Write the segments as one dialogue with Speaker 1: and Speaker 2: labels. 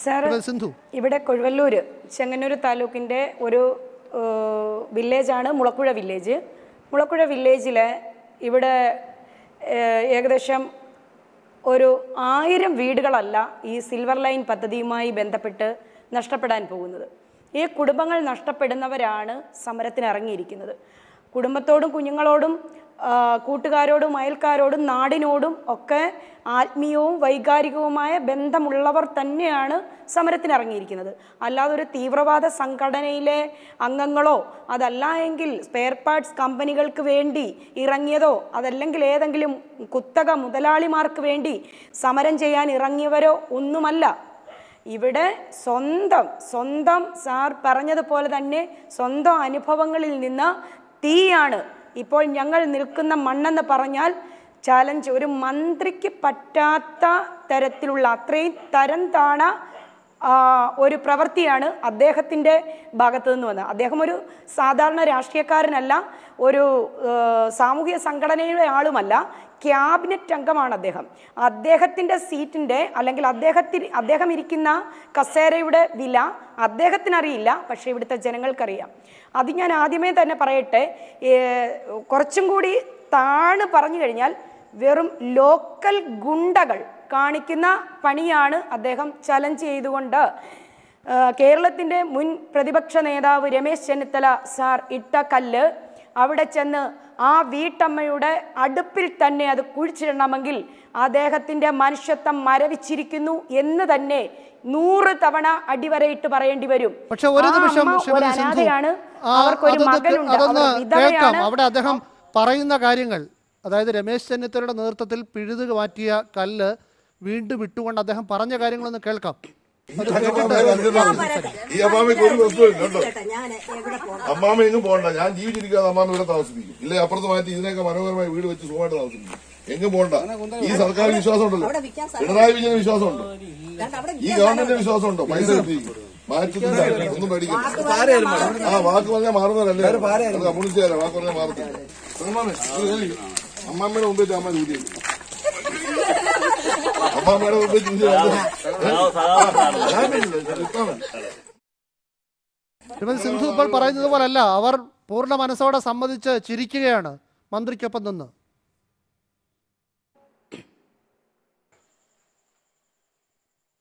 Speaker 1: സിന്ധു ഇവിടെ കൊഴുവല്ലൂർ ചെങ്ങന്നൂർ താലൂക്കിൻ്റെ ഒരു വില്ലേജാണ് മുളക്കുഴ വില്ലേജ് മുളക്കുഴ വില്ലേജിൽ ഇവിടെ ഏകദേശം ഒരു ആയിരം വീടുകളല്ല ഈ സിൽവർ ലൈൻ പദ്ധതിയുമായി ബന്ധപ്പെട്ട് നഷ്ടപ്പെടാൻ പോകുന്നത് ഈ കുടുംബങ്ങൾ നഷ്ടപ്പെടുന്നവരാണ് സമരത്തിനിറങ്ങിയിരിക്കുന്നത് കുടുംബത്തോടും കുഞ്ഞുങ്ങളോടും കൂട്ടുകാരോടും അയൽക്കാരോടും നാടിനോടും ഒക്കെ ആത്മീയവും വൈകാരികവുമായ ബന്ധമുള്ളവർ തന്നെയാണ് സമരത്തിനിറങ്ങിയിരിക്കുന്നത് അല്ലാതെ ഒരു തീവ്രവാദ സംഘടനയിലെ അംഗങ്ങളോ അതല്ല എങ്കിൽ സ്പെയർ പാർട്സ് കമ്പനികൾക്ക് വേണ്ടി ഇറങ്ങിയതോ അതല്ലെങ്കിൽ ഏതെങ്കിലും കുത്തക മുതലാളിമാർക്ക് വേണ്ടി സമരം ചെയ്യാൻ ഇറങ്ങിയവരോ ഒന്നുമല്ല ഇവിടെ സ്വന്തം സ്വന്തം സാർ പറഞ്ഞതുപോലെ തന്നെ സ്വന്തം അനുഭവങ്ങളിൽ നിന്ന് തീയാണ് ഇപ്പോൾ ഞങ്ങൾ നിൽക്കുന്ന മണ്ണെന്ന് പറഞ്ഞാൽ ചാലഞ്ച് ഒരു മന്ത്രിക്ക് പറ്റാത്ത തരത്തിലുള്ള അത്രയും തരം താണ ഒരു പ്രവൃത്തിയാണ് അദ്ദേഹത്തിൻ്റെ ഭാഗത്തു നിന്ന് വന്നത് അദ്ദേഹം ഒരു സാധാരണ രാഷ്ട്രീയക്കാരനല്ല ഒരു സാമൂഹിക സംഘടനയുടെ ആളുമല്ല ക്യാബിനറ്റ് അംഗമാണ് അദ്ദേഹം അദ്ദേഹത്തിൻ്റെ സീറ്റിൻ്റെ അല്ലെങ്കിൽ അദ്ദേഹത്തിന് അദ്ദേഹം ഇരിക്കുന്ന കസേരയുടെ വില അദ്ദേഹത്തിനറിയില്ല പക്ഷേ ഇവിടുത്തെ ജനങ്ങൾക്കറിയാം അത് ഞാൻ ആദ്യമേ തന്നെ പറയട്ടെ കുറച്ചും കൂടി താണ് പറഞ്ഞു കഴിഞ്ഞാൽ വെറും ലോക്കൽ ഗുണ്ടകൾ കാണിക്കുന്ന പണിയാണ് അദ്ദേഹം ചലഞ്ച് ചെയ്തുകൊണ്ട് കേരളത്തിൻ്റെ മുൻ പ്രതിപക്ഷ നേതാവ് രമേശ് ചെന്നിത്തല സാർ ഇട്ട കല്ല് അവിടെ ചെന്ന് ആ വീട്ടമ്മയുടെ അടുപ്പിൽ തന്നെ അത് കുഴിച്ചിടണമെങ്കിൽ അദ്ദേഹത്തിൻ്റെ മനുഷ്യത്വം മരവിച്ചിരിക്കുന്നു എന്ന് തന്നെ നൂറ് തവണ അടിവരയിട്ട് പറയേണ്ടി വരും പക്ഷെ ഒരു നിമിഷം അനാഥയാണ് അവർക്കൊരു അവിടെ അദ്ദേഹം പറയുന്ന കാര്യങ്ങൾ അതായത് രമേശ് ചെന്നിത്തലയുടെ നേതൃത്വത്തിൽ പിഴുതു മാറ്റിയ കല്ല് വീണ്ടും ഇട്ടുകൊണ്ട് അദ്ദേഹം പറഞ്ഞ കാര്യങ്ങളൊന്ന് കേൾക്കാം ഈ അമ്മാമയ്ക്ക് ഒരു പ്രശ്നമില്ലല്ലോ അമ്മാമ എങ്ങും പോകണ്ട ഞാൻ ജീവിച്ചിരിക്കാതെ അമ്മാമ ഇവിടെ താമസിപ്പിക്കും ഇല്ലേ അപ്പുറത്ത് മാറ്റി ഇതിനൊക്കെ മനോഹരമായി വീട് വെച്ച് സുഖമായിട്ട് താമസിപ്പിക്കും എങ്ങും പോണ്ട ഈ സർക്കാർ വിശ്വാസം ഉണ്ടല്ലോ പിണറായി വിജയൻ വിശ്വാസം ഈ ഗവൺമെന്റ് വിശ്വാസമുണ്ടോ ഉണ്ടോ പൈസ കിട്ടിയിരിക്കും മാറ്റത്തില്ല ഒന്നും പേടിക്കില്ല ആ വാക്ക് പറഞ്ഞാൽ മാറുന്നവരല്ലേ കമ്മ്യൂണിസ്റ്റുകാരാ വാക്ക് പറഞ്ഞാൽ മാറത്തില്ല അമ്മാമ്മയുടെ മുമ്പിൽ അമ്മ ജോലി ചെയ്യും അമ്മാമ്മയുടെ മുമ്പ് ചിന്തിച്ചു ശ്രീമതി സിന്ധു ഇപ്പോൾ പറയുന്നത് പോലല്ല അവർ പൂർണ്ണ മനസ്സോടെ സമ്മതിച്ച് ചിരിക്കുകയാണ് മന്ത്രിക്കൊപ്പം നിന്ന്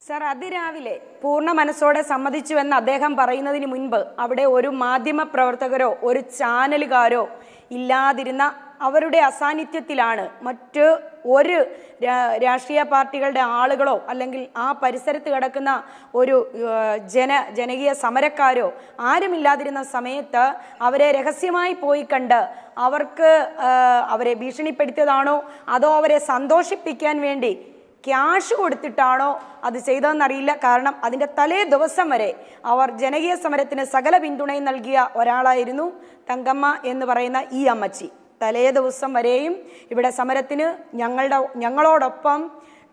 Speaker 1: സർ അതിരാവിലെ പൂർണ്ണ മനസ്സോടെ സമ്മതിച്ചുവെന്ന് അദ്ദേഹം പറയുന്നതിന് മുൻപ് അവിടെ ഒരു മാധ്യമ പ്രവർത്തകരോ ഒരു ചാനലുകാരോ ഇല്ലാതിരുന്ന അവരുടെ അസാന്നിധ്യത്തിലാണ് മറ്റ് ഒരു രാഷ്ട്രീയ പാർട്ടികളുടെ ആളുകളോ അല്ലെങ്കിൽ ആ പരിസരത്ത് കിടക്കുന്ന ഒരു ജന ജനകീയ സമരക്കാരോ ആരുമില്ലാതിരുന്ന സമയത്ത് അവരെ രഹസ്യമായി പോയി കണ്ട് അവർക്ക് അവരെ ഭീഷണിപ്പെടുത്തിയതാണോ അതോ അവരെ സന്തോഷിപ്പിക്കാൻ വേണ്ടി ക്യാഷ് കൊടുത്തിട്ടാണോ അത് ചെയ്തതെന്നറിയില്ല കാരണം അതിൻ്റെ തലേ ദിവസം വരെ അവർ ജനകീയ സമരത്തിന് സകല പിന്തുണയും നൽകിയ ഒരാളായിരുന്നു തങ്കമ്മ എന്ന് പറയുന്ന ഈ അമ്മച്ചി തലേ ദിവസം വരെയും ഇവിടെ സമരത്തിന് ഞങ്ങളുടെ ഞങ്ങളോടൊപ്പം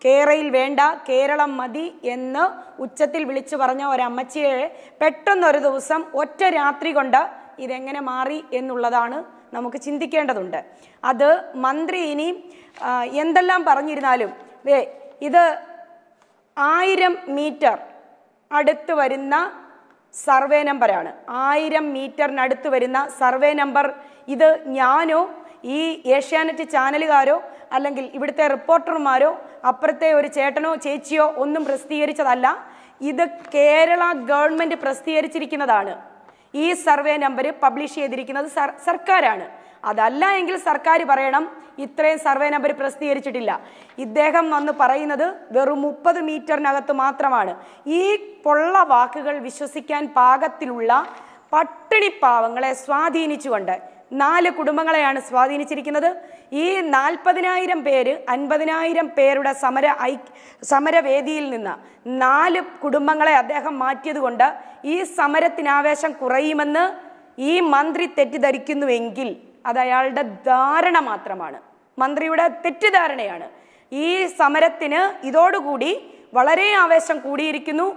Speaker 1: കേരയിൽ വേണ്ട കേരളം മതി എന്ന് ഉച്ചത്തിൽ വിളിച്ചു പറഞ്ഞ ഒരമ്മച്ചിയെ പെട്ടെന്നൊരു ദിവസം ഒറ്റ രാത്രി കൊണ്ട് ഇതെങ്ങനെ മാറി എന്നുള്ളതാണ് നമുക്ക് ചിന്തിക്കേണ്ടതുണ്ട് അത് മന്ത്രി ഇനി എന്തെല്ലാം പറഞ്ഞിരുന്നാലും ഇത് ആയിരം മീറ്റർ അടുത്ത് വരുന്ന സർവേ നമ്പറാണ് ആയിരം മീറ്ററിനടുത്ത് വരുന്ന സർവേ നമ്പർ ഇത് ഞാനോ ഈ ഏഷ്യാനെറ്റ് ചാനലുകാരോ അല്ലെങ്കിൽ ഇവിടുത്തെ റിപ്പോർട്ടർമാരോ അപ്പുറത്തെ ഒരു ചേട്ടനോ ചേച്ചിയോ ഒന്നും പ്രസിദ്ധീകരിച്ചതല്ല ഇത് കേരള ഗവൺമെൻറ് പ്രസിദ്ധീകരിച്ചിരിക്കുന്നതാണ് ഈ സർവേ നമ്പർ പബ്ലിഷ് ചെയ്തിരിക്കുന്നത് സർക്കാരാണ് അതല്ല എങ്കിൽ സർക്കാർ പറയണം ഇത്രയും സർവേ നമ്പർ പ്രസിദ്ധീകരിച്ചിട്ടില്ല ഇദ്ദേഹം വന്ന് പറയുന്നത് വെറും മുപ്പത് മീറ്ററിനകത്ത് മാത്രമാണ് ഈ പൊള്ള വാക്കുകൾ വിശ്വസിക്കാൻ പാകത്തിലുള്ള പട്ടിണി പാവങ്ങളെ സ്വാധീനിച്ചുകൊണ്ട് നാല് കുടുംബങ്ങളെയാണ് സ്വാധീനിച്ചിരിക്കുന്നത് ഈ നാൽപ്പതിനായിരം പേര് അൻപതിനായിരം പേരുടെ സമര ഐ സമരവേദിയിൽ നിന്ന് നാല് കുടുംബങ്ങളെ അദ്ദേഹം മാറ്റിയതുകൊണ്ട് ഈ സമരത്തിനാവേശം കുറയുമെന്ന് ഈ മന്ത്രി തെറ്റിദ്ധരിക്കുന്നുവെങ്കിൽ അത് അയാളുടെ ധാരണ മാത്രമാണ് മന്ത്രിയുടെ തെറ്റിദ്ധാരണയാണ് ഈ സമരത്തിന് ഇതോടുകൂടി വളരെ ആവേശം കൂടിയിരിക്കുന്നു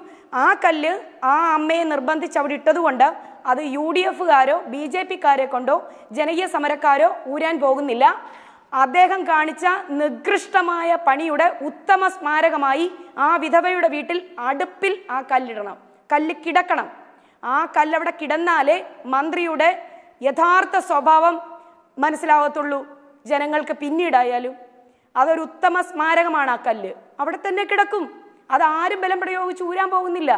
Speaker 1: ആ കല്ല് ആ അമ്മയെ നിർബന്ധിച്ച് അവിടെ ഇട്ടതുകൊണ്ട് അത് യു ഡി എഫുകാരോ ബി ജെ പിക്കാരെ കൊണ്ടോ ജനകീയ സമരക്കാരോ ഊരാൻ പോകുന്നില്ല അദ്ദേഹം കാണിച്ച നികൃഷ്ടമായ പണിയുടെ ഉത്തമ സ്മാരകമായി ആ വിധവയുടെ വീട്ടിൽ അടുപ്പിൽ ആ കല്ലിടണം കല്ല് കിടക്കണം ആ കല്ലവിടെ കിടന്നാലേ മന്ത്രിയുടെ യഥാർത്ഥ സ്വഭാവം മനസ്സിലാവത്തുള്ളൂ ജനങ്ങൾക്ക് പിന്നീടായാലും അതൊരു ഉത്തമ സ്മാരകമാണ് ആ കല്ല് അവിടെ തന്നെ കിടക്കും അത് ആരും ബലം പ്രയോഗിച്ച് ഊരാൻ പോകുന്നില്ല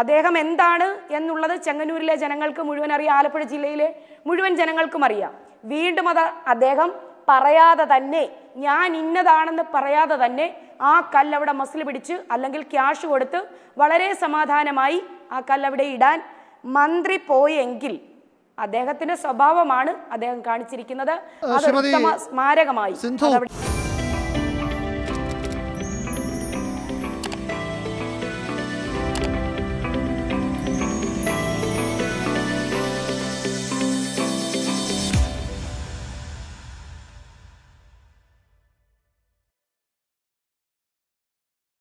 Speaker 1: അദ്ദേഹം എന്താണ് എന്നുള്ളത് ചെങ്ങന്നൂരിലെ ജനങ്ങൾക്ക് മുഴുവൻ അറിയാം ആലപ്പുഴ ജില്ലയിലെ മുഴുവൻ ജനങ്ങൾക്കും അറിയാം വീണ്ടും അത് അദ്ദേഹം പറയാതെ തന്നെ ഞാൻ ഇന്നതാണെന്ന് പറയാതെ തന്നെ ആ കല്ലവിടെ മസിൽ പിടിച്ച് അല്ലെങ്കിൽ ക്യാഷ് കൊടുത്ത് വളരെ സമാധാനമായി ആ കല്ലവിടെ ഇടാൻ മന്ത്രി പോയെങ്കിൽ അദ്ദേഹത്തിന്റെ സ്വഭാവമാണ് അദ്ദേഹം കാണിച്ചിരിക്കുന്നത് അത് സ്മാരകമായി